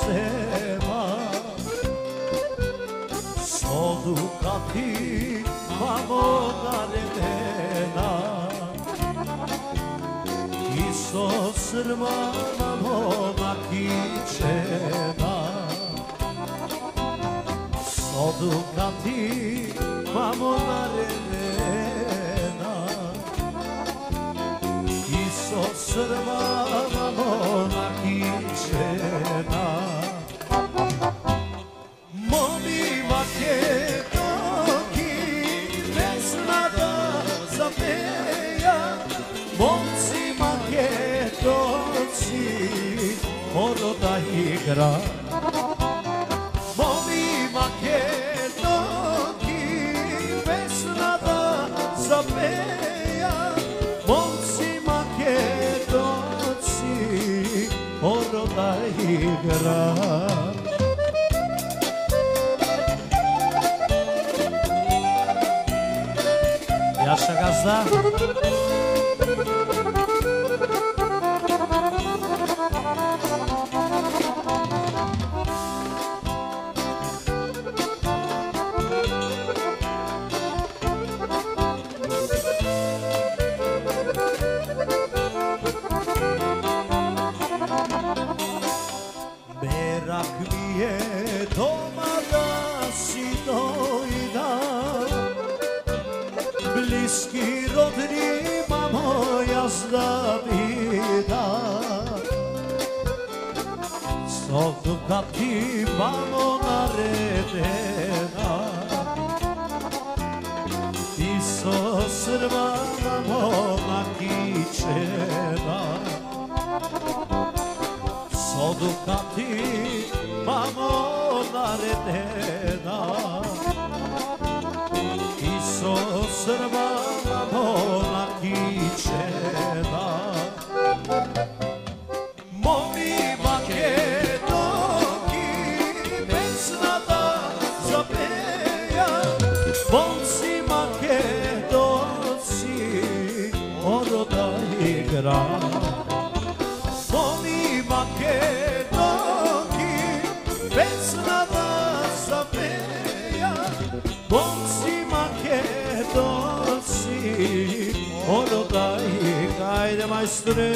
σέμα Σόδου καθή παγότα ρετένα Ίσως ρμάνα μόνα κίτσενα Σόδου καθή παγότα ρετένα Ίσως ρμάνα τα υγρά. Μόνιμα και το κύπες να τα σαπέα. Μόνσιμα και Oldum kaptim ben ona redena Iso srvana mona kičena Sodu kaptim ben ona redena Iso srvana pera Soni Makedonki Pesnava zameja Bonci Makedonci Orodaj, hajde majstre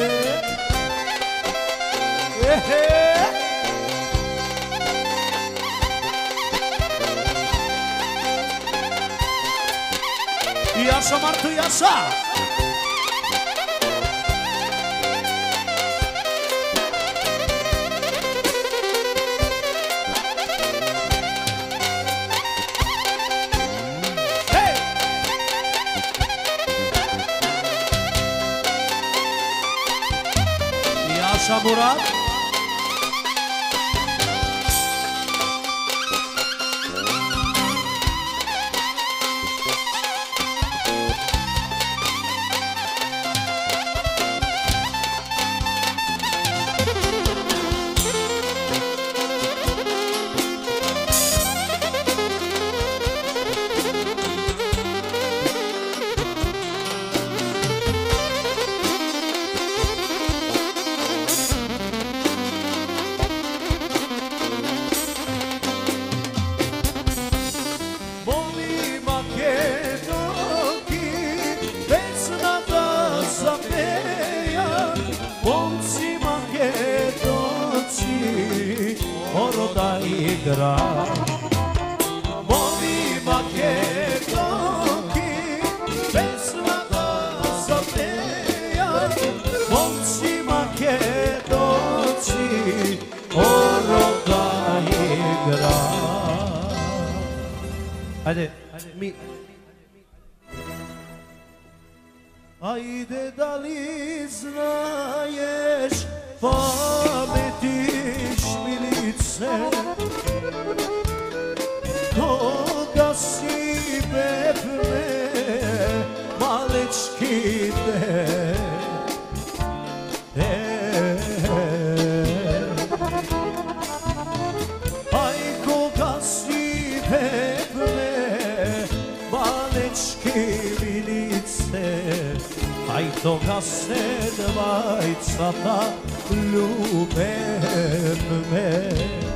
Ehe! Yasha Martu Yasha! Murat. Igra Molim makedonki pesna da zapeja. Momci makedonci moro da igra Hadi, mi. Ajde da li znaješ pametiš mi lice Koga si bebne malečki te. Aj koga si bebne dečki vilice Aj toga se dvajcata ljube me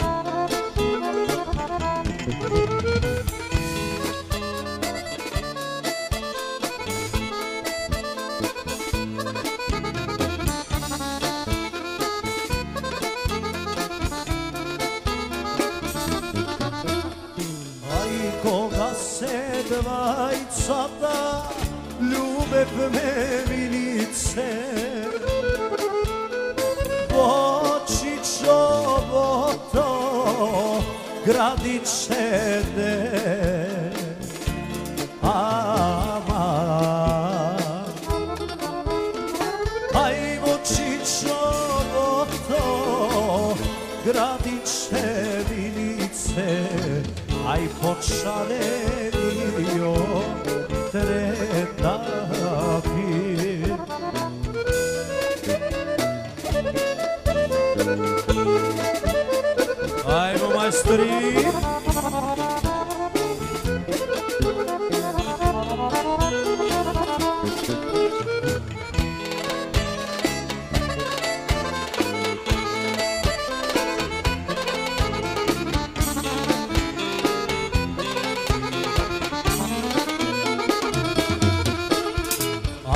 ljubev me vilice Poći čoboto gradit će de Ama. Ajmo čičovo to gradit će vilice I'm Ay bu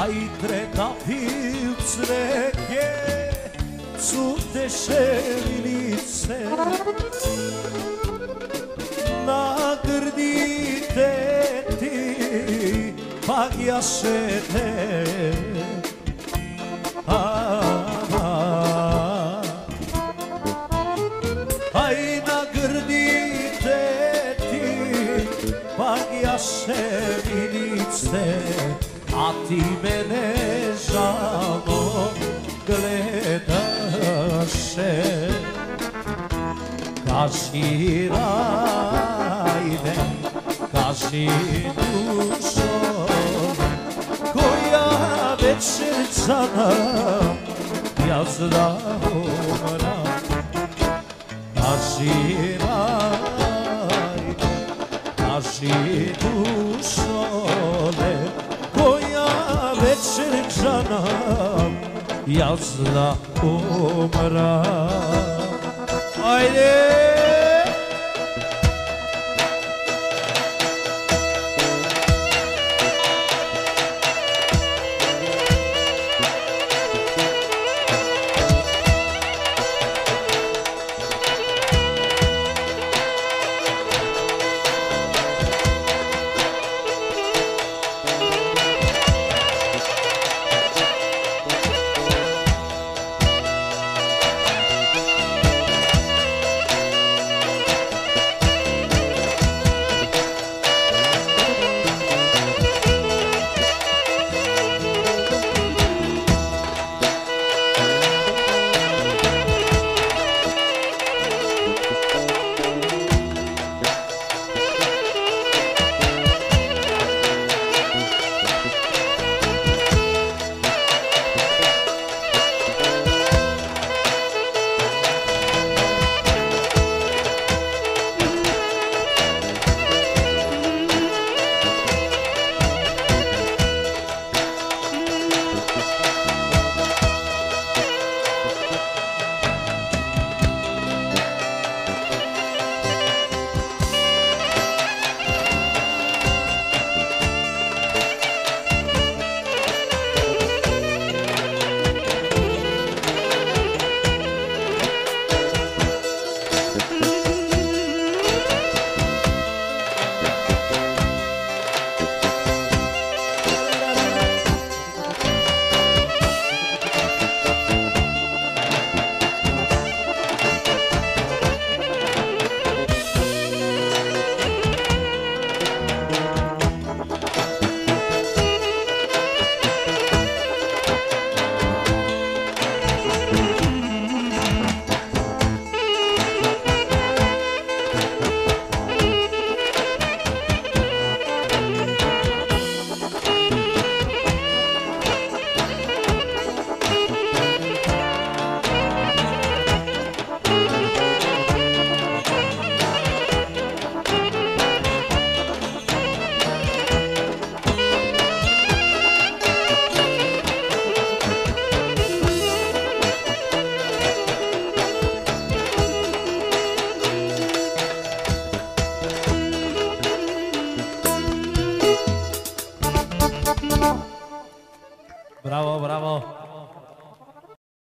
Ai treta filc reke Su te ševilice Na grdite ti Pagjašete Ai na atibene žalo gledaše Kaži rajde, kaži dušo Koja večerca nam jazda ona Kaži rajde, kaži dušo lep açık canım yazla umra Haydi